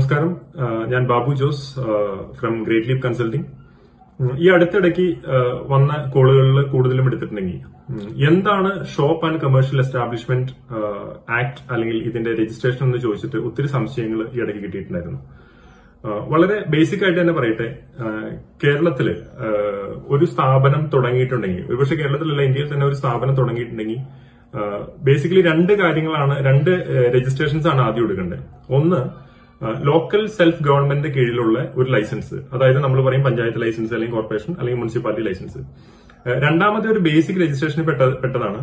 നമസ്കാരം. ഞാൻ Babu Jose from great leap consulting ഈ അടുത്തിടയ്ക്ക് വന്ന കോളുകളിൽ കൂടുതലും എടുത്തിട്ടുണ്ടെങ്കിൽ എന്താണ് shop and commercial establishment act അല്ലെങ്കിൽ ഇതിന്റെ രജിസ്ട്രേഷൻ എന്ന് ചോദിച്ചിട്ട് ഒത്തിരി സംശയങ്ങൾ ഈ ഇടയ്ക്ക് കിട്ടിയിട്ടുണ്ടായിരുന്നു. വളരെ ബേസിക് ആയിട്ട് തന്നെ പറയട്ടെ കേരളത്തിൽ ഒരു സ്ഥാപനം തുടങ്ങിയിട്ടുണ്ടെങ്കിൽ ഒരുപക്ഷെ കേരളത്തിലല്ല ഇന്ത്യയിൽ തന്നെ ഒരു സ്ഥാപനം തുടങ്ങിയിട്ടുണ്ടെങ്കിൽ ബേസിക്കലി രണ്ട് കാര്യങ്ങളാണ് രണ്ട് രജിസ്ട്രേഷൻസ് ആണ് ആദ്യം എടുക്കേണ്ടത്. ഒന്ന് ലോക്കൽ സെൽഫ് ഗവൺമെന്റ് കീഴിലുള്ള ഒരു ലൈസൻസ് അതായത് നമ്മൾ പറയും പഞ്ചായത്ത് ലൈസൻസ് അല്ലെങ്കിൽ കോർപ്പറേഷൻ അല്ലെങ്കിൽ മുനിസിപ്പാലിറ്റി ലൈസൻസ് രണ്ടാമത്തെ ഒരു ബേസിക് രജിസ്ട്രേഷൻ പെട്ടതാണ്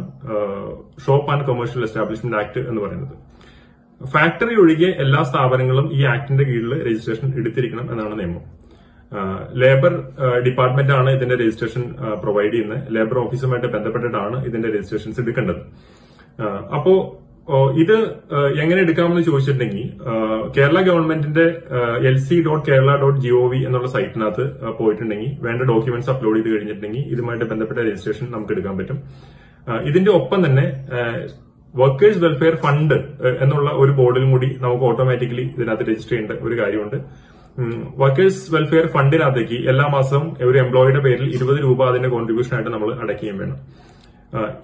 shop and commercial establishment act എന്ന് പറയുന്നത്. ഫാക്ടറി ഒഴികെ എല്ലാ സ്ഥാപനങ്ങളും ഈ ആക്ടിന്റെ കീഴിൽ രജിസ്ട്രേഷൻ എടുത്തിരിക്കണം എന്നാണ് നിയമം. ലേബർ ഡിപ്പാർട്ട്മെന്റ് ആണ് ഇതിന്റെ രജിസ്ട്രേഷൻ പ്രൊവൈഡ് ചെയ്യുന്നത്. ലേബർ ഓഫീസുമായിട്ട് ബന്ധപ്പെട്ടിട്ടാണ് ഇതിന്റെ രജിസ്ട്രേഷൻസ് എടുക്കേണ്ടത്. അപ്പോ ഇത് എങ്ങനെ എടുക്കാമെന്ന് ചോദിച്ചിട്ടുണ്ടെങ്കിൽ കേരള ഗവൺമെന്റിന്റെ L C dot Kerala dot G O V എന്നുള്ള സൈറ്റിനകത്ത് പോയിട്ടുണ്ടെങ്കിൽ വേണ്ട ഡോക്യുമെന്റ്സ് അപ്ലോഡ് ചെയ്ത് കഴിഞ്ഞിട്ടുണ്ടെങ്കിൽ ഇതുമായിട്ട് ബന്ധപ്പെട്ട രജിസ്ട്രേഷൻ നമുക്ക് എടുക്കാൻ പറ്റും. ഇതിന്റെ ഒപ്പം തന്നെ വർക്കേഴ്സ് വെൽഫെയർ ഫണ്ട് എന്നുള്ള ഒരു ബോർഡിലും കൂടി നമുക്ക് ഓട്ടോമാറ്റിക്കലി ഇതിനകത്ത് രജിസ്റ്റർ ചെയ്യേണ്ട ഒരു കാര്യമുണ്ട്. വർക്കേഴ്സ് വെൽഫെയർ ഫണ്ടിനകത്തേക്ക് എല്ലാ മാസവും ഒരു എംപ്ലോയിയുടെ പേരിൽ ഇരുപത് രൂപ അതിന്റെ കോൺട്രിബ്യൂഷൻ ആയിട്ട് നമ്മൾ അടയ്ക്കുകയും വേണം.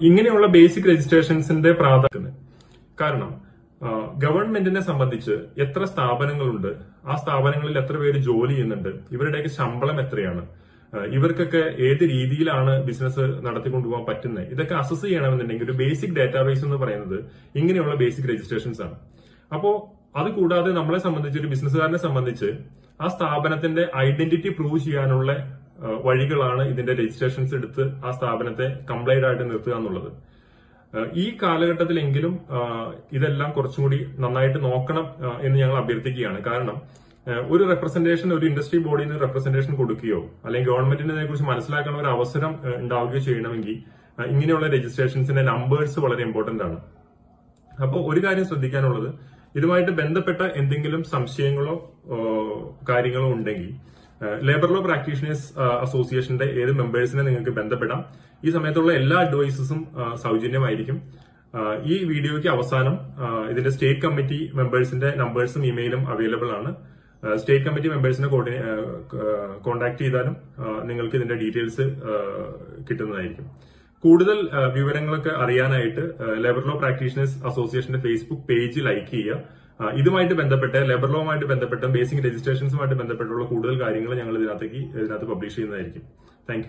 ഇങ്ങനെയുള്ള ബേസിക് രജിസ്ട്രേഷൻസിന്റെ പ്രാധാന്യം കാരണം ഗവൺമെന്റിനെ സംബന്ധിച്ച് എത്ര സ്ഥാപനങ്ങളുണ്ട് ആ സ്ഥാപനങ്ങളിൽ എത്ര പേര് ജോലി ചെയ്യുന്നുണ്ട് ഇവരുടെയൊക്കെ ശമ്പളം എത്രയാണ് ഇവർക്കൊക്കെ ഏത് രീതിയിലാണ് ബിസിനസ് നടത്തിക്കൊണ്ടുപോകാൻ പറ്റുന്നത് ഇതൊക്കെ അസസ് ചെയ്യണമെന്നുണ്ടെങ്കിൽ ഒരു ബേസിക് ഡാറ്റാബേസ് എന്ന് പറയുന്നത് ഇങ്ങനെയുള്ള ബേസിക് രജിസ്ട്രേഷൻസ് ആണ്. അപ്പോ അത് കൂടാതെ നമ്മളെ സംബന്ധിച്ച് ഒരു ബിസിനസ്സുകാരനെ സംബന്ധിച്ച് ആ സ്ഥാപനത്തിന്റെ ഐഡന്റിറ്റി പ്രൂവ് ചെയ്യാനുള്ള വഴികളാണ് ഇതിന്റെ രജിസ്ട്രേഷൻസ് എടുത്ത് ആ സ്ഥാപനത്തെ കംപ്ലൈന്റ് ആയിട്ട് നിർത്തുക എന്നുള്ളത്. ഈ കാലഘട്ടത്തിലെങ്കിലും ഇതെല്ലാം കുറച്ചും കൂടി നന്നായിട്ട് നോക്കണം എന്ന് ഞങ്ങൾ അഭ്യർത്ഥിക്കുകയാണ്. കാരണം ഒരു റെപ്രസെന്റേഷൻ ഒരു ഇൻഡസ്ട്രി നിന്ന് റെപ്രസെന്റേഷൻ കൊടുക്കുകയോ അല്ലെങ്കിൽ ഗവൺമെന്റിനെ ഇതിനെക്കുറിച്ച് മനസ്സിലാക്കാൻ ഒരു അവസരം ഉണ്ടാവുകയോ ചെയ്യണമെങ്കിൽ ഇങ്ങനെയുള്ള രജിസ്ട്രേഷൻസിന്റെ നമ്പേഴ്സ് വളരെ ഇമ്പോർട്ടന്റ് ആണ്. അപ്പോൾ ഒരു കാര്യം ശ്രദ്ധിക്കാനുള്ളത് ഇതുമായിട്ട് ബന്ധപ്പെട്ട എന്തെങ്കിലും സംശയങ്ങളോ കാര്യങ്ങളോ ഉണ്ടെങ്കിൽ ലേബർ ലോ പ്രാക്ടീഷണേഴ്സ് അസോസിയേഷന്റെ ഏത് മെമ്പേഴ്സിനെ നിങ്ങൾക്ക് ബന്ധപ്പെടാം. ഈ സമയത്തുള്ള എല്ലാ അഡ്വൈസസും സൗജന്യമായിരിക്കും. ഈ വീഡിയോയ്ക്ക് അവസാനം ഇതിന്റെ സ്റ്റേറ്റ് കമ്മിറ്റി മെമ്പേഴ്സിന്റെ നമ്പേഴ്സും ഇമെയിലും അവൈലബിൾ ആണ്. സ്റ്റേറ്റ് കമ്മിറ്റി മെമ്പേഴ്സിനെ കോൺടാക്ട് ചെയ്താലും നിങ്ങൾക്ക് ഇതിന്റെ ഡീറ്റെയിൽസ് കിട്ടുന്നതായിരിക്കും. കൂടുതൽ വിവരങ്ങളൊക്കെ അറിയാനായിട്ട് ലേബർ ലോ പ്രാക്ടീഷണേഴ്സ് അസോസിയേഷന്റെ ഫേസ്ബുക്ക് പേജ് ലൈക്ക് ചെയ്യുക. ഇതുമായിട്ട് ബന്ധപ്പെട്ട് ലേബർ ലോമായിട്ട് ബന്ധപ്പെട്ട ബേസിക് രജിസ്ട്രേഷൻസുമായിട്ട് ബന്ധപ്പെട്ടുള്ള കൂടുതൽ കാര്യങ്ങൾ ഞങ്ങൾ ഇതിനകത്തേക്ക് ഇതിനകത്ത് പബ്ലിഷ് ചെയ്യുന്നതായിരിക്കും. താങ്ക്